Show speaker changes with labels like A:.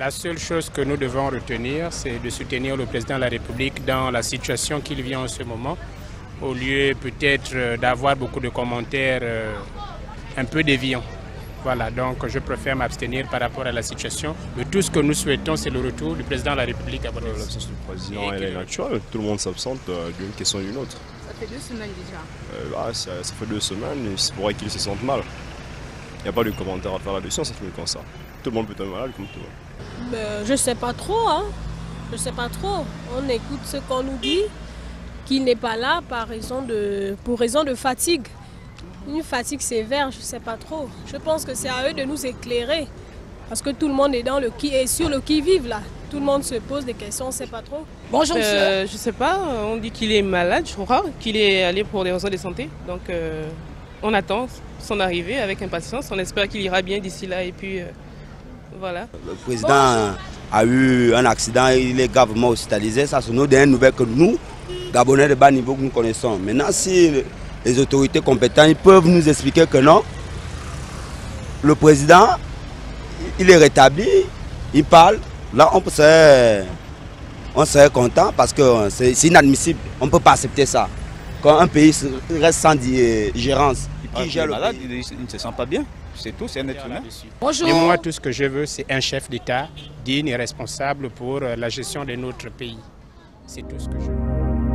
A: La seule chose que nous devons retenir, c'est de soutenir le président de la République dans la situation qu'il vit en ce moment, au lieu peut-être d'avoir beaucoup de commentaires euh, un peu déviants. Voilà, donc je préfère m'abstenir par rapport à la situation. Mais tout ce que nous souhaitons, c'est le retour du président de la République à Bonnet.
B: L'absence du président, elle est naturelle. Tout le monde s'absente euh, d'une question ou d'une autre.
C: Ça fait deux semaines déjà.
B: Euh, bah, ça, ça fait deux semaines c'est pour qu'il se sente mal. Il n'y a pas de commentaire à faire là-dessus, ça finit comme ça. Tout le monde peut être malade comme tout le monde.
D: Ben, je sais pas trop, hein. Je sais pas trop. On écoute ce qu'on nous dit, qu'il n'est pas là par raison de, pour raison de fatigue. Une fatigue sévère, je sais pas trop. Je pense que c'est à eux de nous éclairer. Parce que tout le monde est, dans le qui, est sur le qui-vive là. Tout le monde se pose des questions, on ne sait pas trop.
E: Bonjour monsieur. Euh, je sais pas, on dit qu'il est malade, je crois, qu'il est allé pour des raisons de santé. Donc euh, on attend son arrivée avec impatience. On espère qu'il ira bien d'ici là et puis euh,
F: Le président a eu un accident, il est gravement hospitalisé. Ça, c'est dernières nouvelles que nous, Gabonais de bas niveau, nous connaissons. Maintenant, si les autorités compétentes peuvent nous expliquer que non, le président, il est rétabli, il parle. Là, on serait, on serait content parce que c'est inadmissible. On ne peut pas accepter ça. Quand un pays reste sans gérance,
G: qui gère le malade, il, il ne se sent pas bien. C'est tout, c'est un être humain.
A: Bonjour. Et moi, tout ce que je veux, c'est un chef d'État digne et responsable pour la gestion de notre pays. C'est tout ce que je veux.